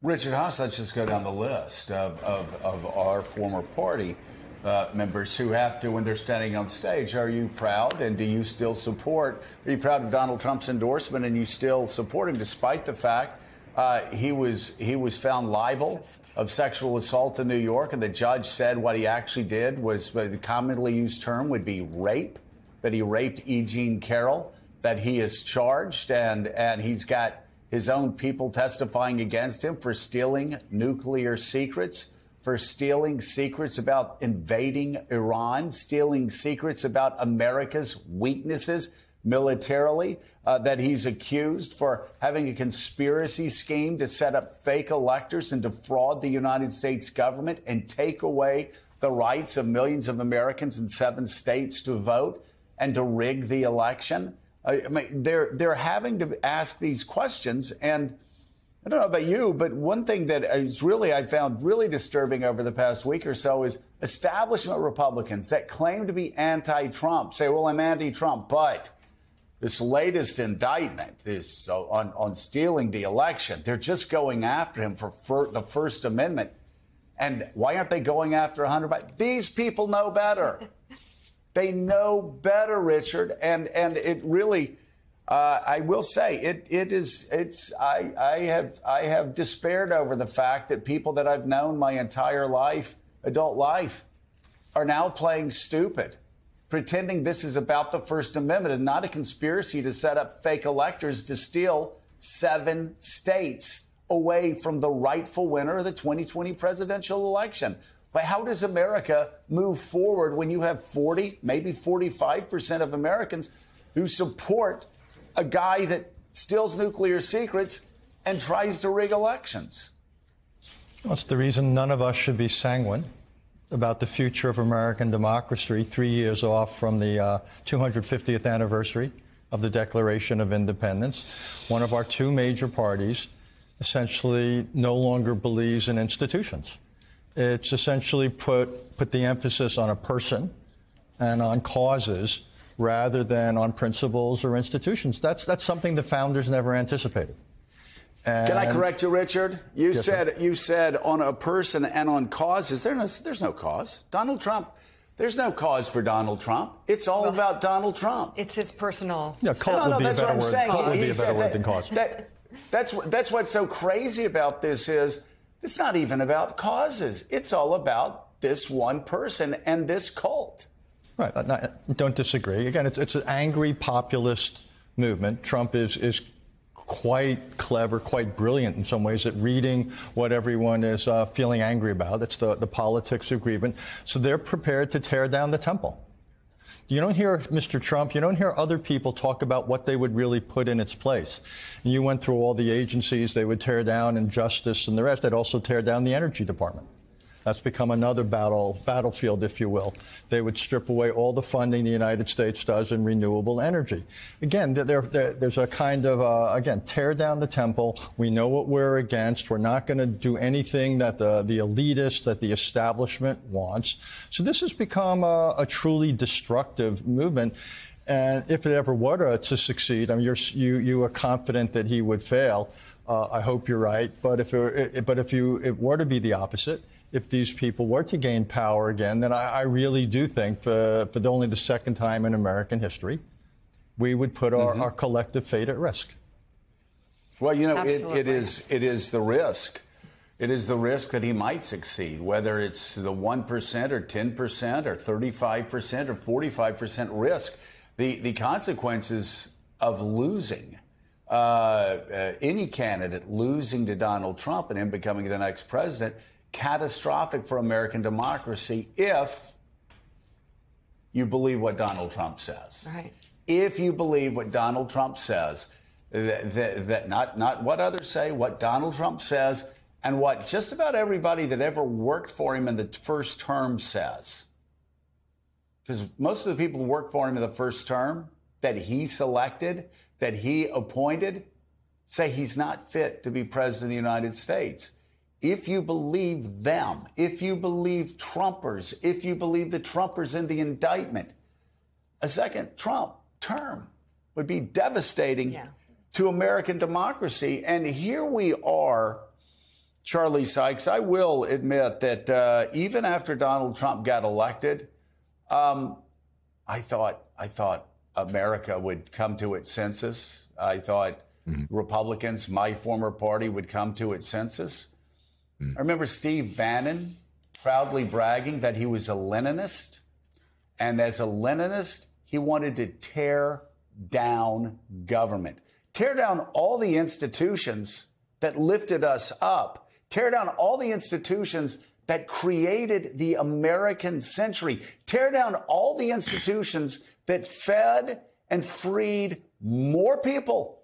Richard Haass, let's just go down the list of, of, of our former party uh, members who have to, when they're standing on stage, are you proud and do you still support? Are you proud of Donald Trump's endorsement and you still support him despite the fact uh, he was he was found liable of sexual assault in New York, and the judge said what he actually did was uh, the commonly used term would be rape. That he raped E. Jean Carroll. That he is charged, and and he's got his own people testifying against him for stealing nuclear secrets, for stealing secrets about invading Iran, stealing secrets about America's weaknesses militarily, uh, that he's accused for having a conspiracy scheme to set up fake electors and defraud the United States government and take away the rights of millions of Americans in seven states to vote and to rig the election. I mean, they're they're having to ask these questions, and I don't know about you, but one thing that is really I found really disturbing over the past week or so is establishment Republicans that claim to be anti-Trump say, "Well, I'm anti-Trump," but this latest indictment this uh, on, on stealing the election. They're just going after him for, for the First Amendment. And why aren't they going after Hunter Biden? These people know better. They know better, Richard. And and it really, uh, I will say, it it is it's I I have I have despaired over the fact that people that I've known my entire life, adult life, are now playing stupid pretending this is about the First Amendment and not a conspiracy to set up fake electors to steal seven states away from the rightful winner of the 2020 presidential election. But how does America move forward when you have 40, maybe 45% of Americans who support a guy that steals nuclear secrets and tries to rig elections? That's the reason none of us should be sanguine about the future of American democracy, three years off from the uh, 250th anniversary of the Declaration of Independence. One of our two major parties essentially no longer believes in institutions. It's essentially put, put the emphasis on a person and on causes rather than on principles or institutions. That's, that's something the founders never anticipated. And Can I correct you, Richard? You yes, said sir. you said on a person and on causes. There's no, there's no cause. Donald Trump. There's no cause for Donald Trump. It's all well, about Donald Trump. It's his personal. Yeah, cult no, no, would be a better word. Cult would be a better word that, than cause. That, that's that's what's so crazy about this is it's not even about causes. It's all about this one person and this cult. Right. I don't disagree. Again, it's, it's an angry populist movement. Trump is is quite clever, quite brilliant in some ways at reading what everyone is uh, feeling angry about. It's the, the politics of grievance. So they're prepared to tear down the temple. You don't hear Mr. Trump, you don't hear other people talk about what they would really put in its place. And you went through all the agencies they would tear down and justice and the rest. They'd also tear down the energy department. That's become another battle battlefield, if you will. They would strip away all the funding the United States does in renewable energy. Again, there, there, there's a kind of uh, again tear down the temple. We know what we're against. We're not going to do anything that the the elitist, that the establishment wants. So this has become a, a truly destructive movement. And if it ever were to succeed, I mean, you you are confident that he would fail. Uh, I hope you're right. But if it, but if you it were to be the opposite if these people were to gain power again, then I, I really do think, for, for the, only the second time in American history, we would put our, mm-hmm. our collective fate at risk. Well, you know, it, it is it is the risk. It is the risk that he might succeed, whether it's the one percent or ten percent or thirty-five percent or forty-five percent risk. The the consequences of losing. Uh, uh, any candidate losing to Donald Trump and him becoming the next president catastrophic for American democracy if you believe what Donald Trump says. Right. If you believe what Donald Trump says, that, that, that, not, not what others say, what Donald Trump says, and what just about everybody that ever worked for him in the first term says. Because most of the people who worked for him in the first term that he selected, that he appointed, say he's not fit to be president of the United States if you believe them, if you believe Trumpers, if you believe the Trumpers in the indictment, a second Trump term would be devastating yeah. to American democracy. And here we are Charlie Sykes, I will admit that uh, even after Donald Trump got elected, um, I thought I thought America would come to its senses. I thought mm-hmm. Republicans, my former party, would come to its senses. Mm-hmm. I remember Steve Bannon proudly bragging that he was a Leninist, and as a Leninist, he wanted to tear down government, tear down all the institutions that lifted us up, tear down all the institutions that created the American century, tear down all the institutions that fed and freed more people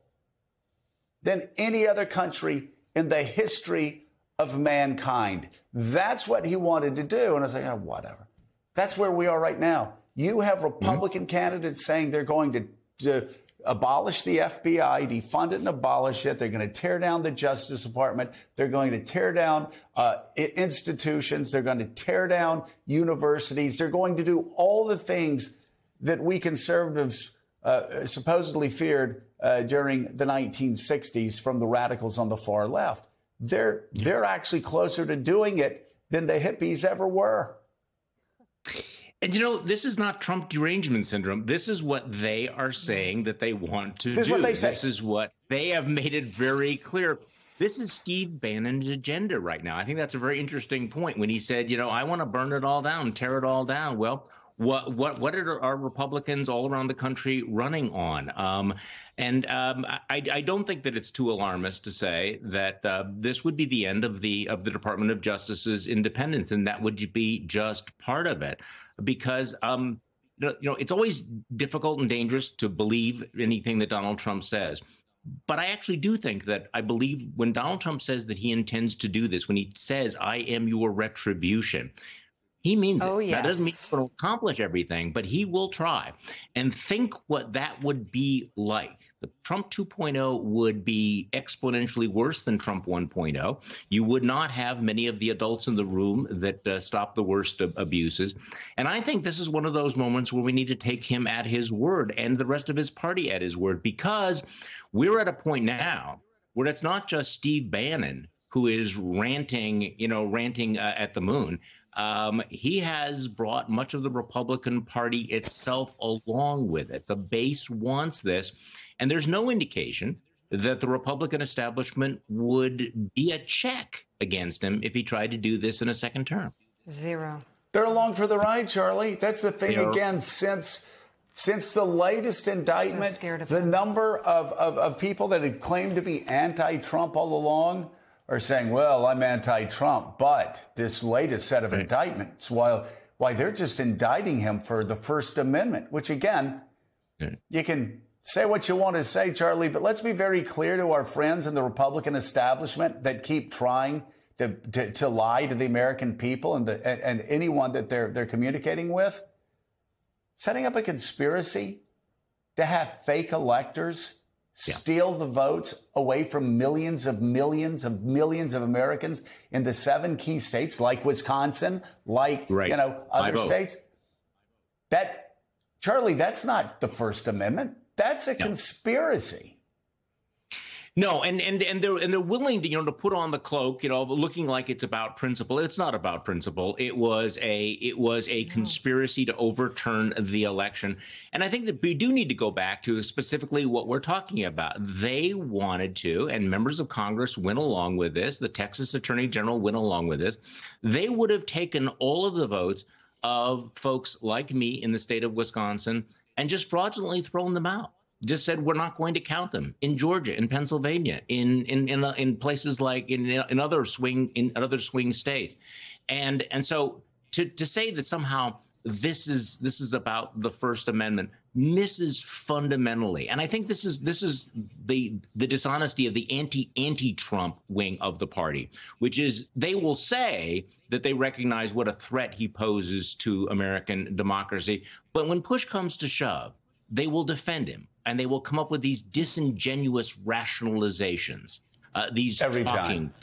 than any other country in the history of mankind. That's what he wanted to do. And I was like, oh, whatever. That's where we are right now. You have Republican mm-hmm. candidates saying they're going to, to abolish the FBI, defund it and abolish it. They're going to tear down the Justice Department. They're going to tear down uh, institutions. They're going to tear down universities. They're going to do all the things that we conservatives uh, supposedly feared uh, during the 1960s from the radicals on the far left. They're, they're actually closer to doing it than the hippies ever were. And you know, this is not Trump derangement syndrome. This is what they are saying that they want to this do. Is what they say. This is what they have made it very clear. This is Steve Bannon's agenda right now. I think that's a very interesting point when he said, you know, I want to burn it all down, tear it all down. Well, what what what are Republicans all around the country running on? Um, and um, I, I, don't think that it's too alarmist to say that uh, this would be the end of the of the Department of Justice's independence, and that would be just part of it, because um, you know it's always difficult and dangerous to believe anything that Donald Trump says. But I actually do think that I believe when Donald Trump says that he intends to do this, when he says, I am your retribution, he means oh, it. Yes. That doesn't mean he's going to accomplish everything, but he will try. And think what that would be like. The Trump 2.0 would be exponentially worse than Trump 1.0. You would not have many of the adults in the room that uh, stop the worst abuses. And I think this is one of those moments where we need to take him at his word and the rest of his party at his word because we're at a point now where it's not just Steve Bannon who is ranting, you know, ranting uh, at the moon. Um, he has brought much of the Republican Party itself along with it. The base wants this, and there's no indication that the Republican establishment would be a check against him if he tried to do this in a second term. Zero. They're along for the ride, Charlie. That's the thing again, since since the latest indictment, so the him. number of, of, of people that had claimed to be anti-Trump all along are saying, well, I'm anti Trump, but this latest set of right. indictments, while why they're just indicting him for the First Amendment, which again, right. you can say what you want to say, Charlie, but let's be very clear to our friends in the Republican establishment that keep trying to, to, to lie to the American people and, the, and, and anyone that they're, they're communicating with. Setting up a conspiracy to have fake electors yeah. steal the votes away from millions of millions of millions of Americans in the seven key states like Wisconsin, like right. you know other states. That Charlie, that's not the First Amendment. That's a no. conspiracy. No, and and and they're and they're willing to you know to put on the cloak, you know, looking like it's about principle. It's not about principle. It was a it was a conspiracy to overturn the election. And I think that we do need to go back to specifically what we're talking about. They wanted to, and members of Congress went along with this. The Texas Attorney General went along with this. They would have taken all of the votes of folks like me in the state of Wisconsin and just fraudulently thrown them out just said we're not going to count them in Georgia, in Pennsylvania, in in in, uh, in places like in in other swing in other swing states, and and so to to say that somehow this is this is about the First Amendment misses fundamentally, and I think this is this is the the dishonesty of the anti anti Trump wing of the party, which is they will say that they recognize what a threat he poses to American democracy, but when push comes to shove, they will defend him and they will come up with these disingenuous rationalizations, uh, these every talking, time.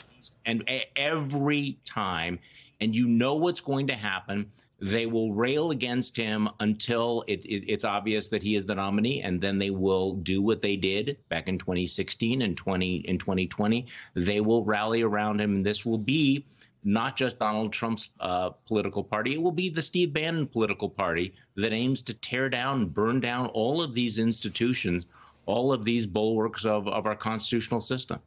and a- every time, and you know what's going to happen. They will rail against him until it, it, it's obvious that he is the nominee, and then they will do what they did back in 2016 and 20 in 2020. They will rally around him, and this will be not just Donald Trump's uh, political party. It will be the Steve Bannon political party that aims to tear down, burn down all of these institutions, all of these bulwarks of, of our constitutional system.